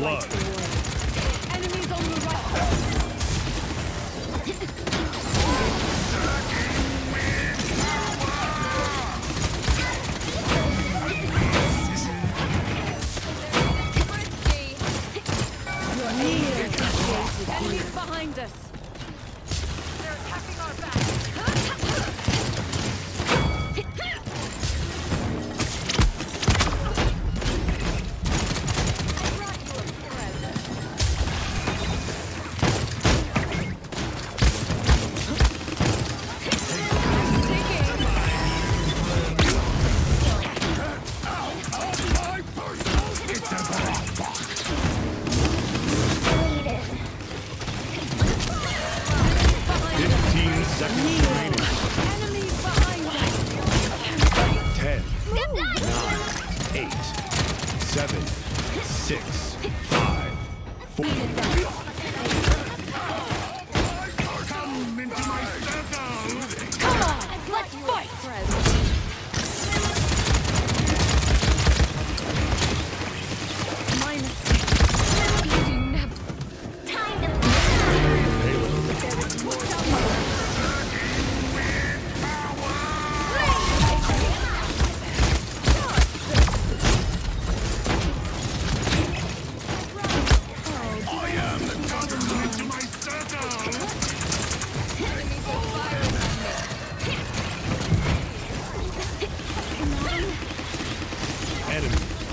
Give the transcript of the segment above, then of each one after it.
blood.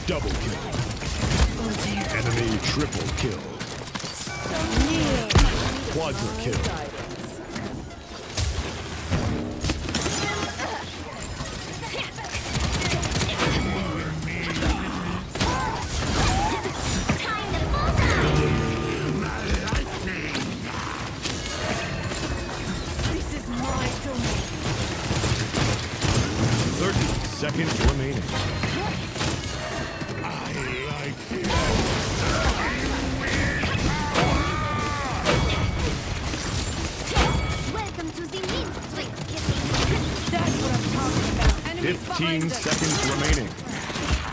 Double kill. Oh Enemy triple kill. Quadra kill. 15 seconds remaining.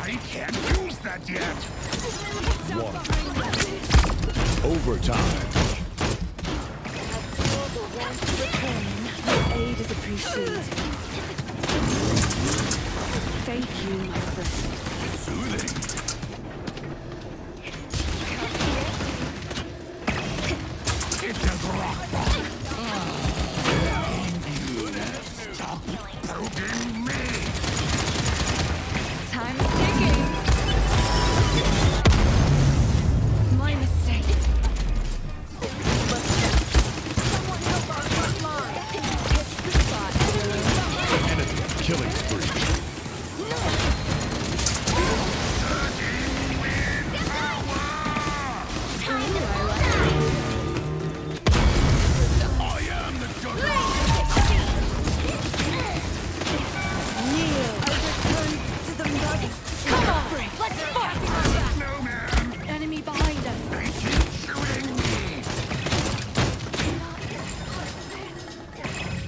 I can't use that yet. One. Overtime. Aid is appreciated. Thank you, my friend.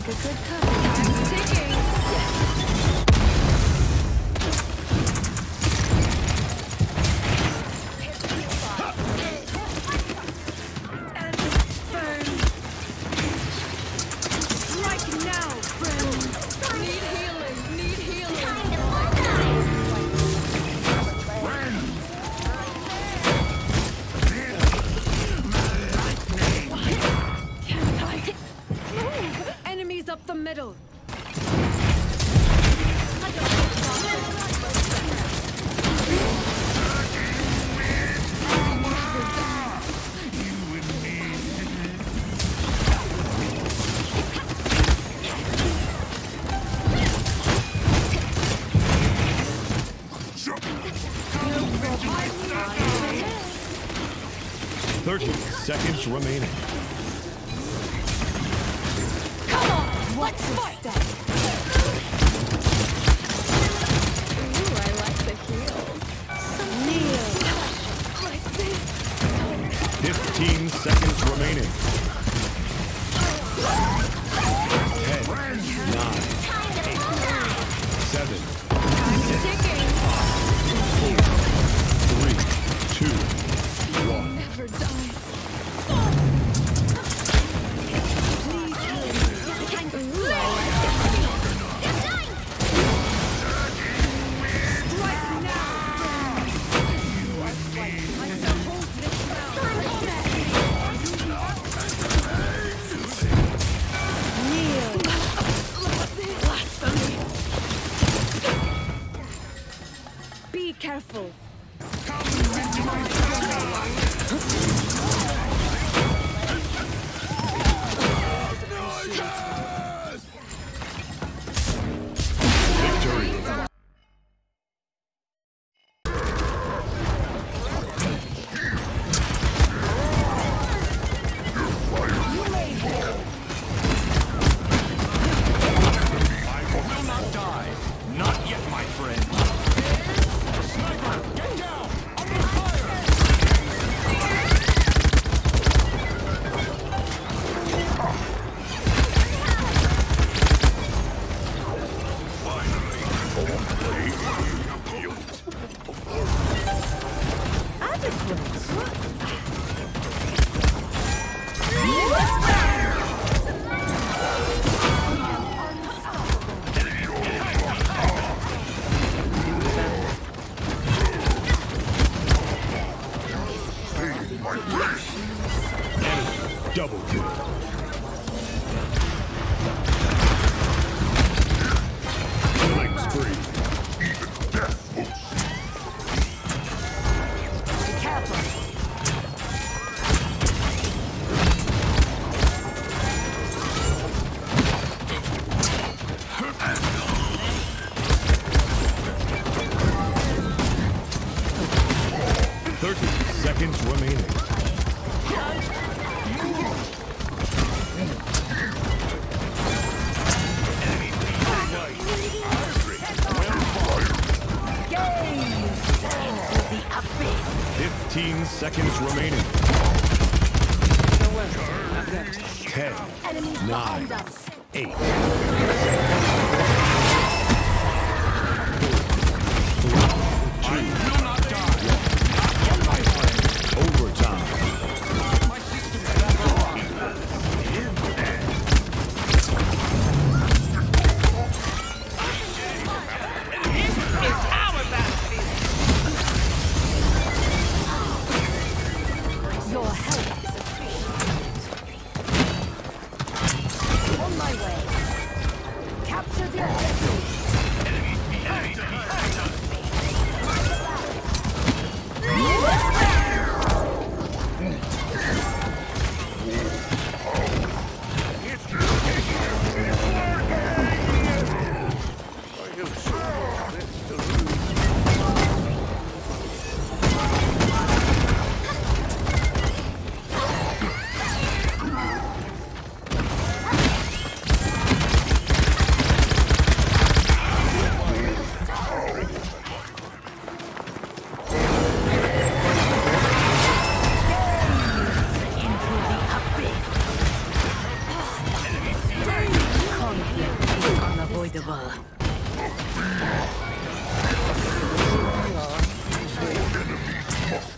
a good cover. remaining. Come on, let's fight! Fifteen seconds remaining. Double seconds remaining. Ten, nine, eight. Your enemy must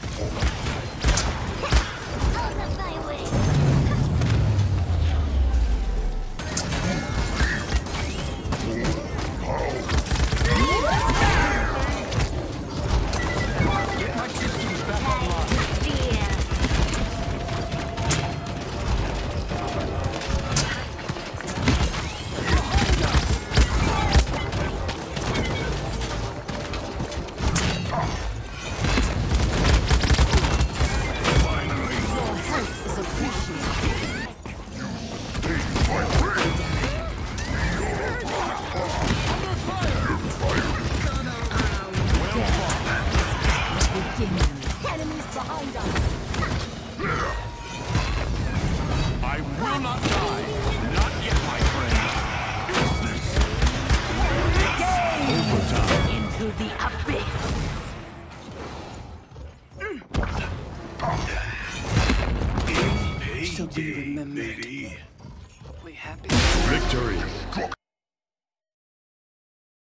happy.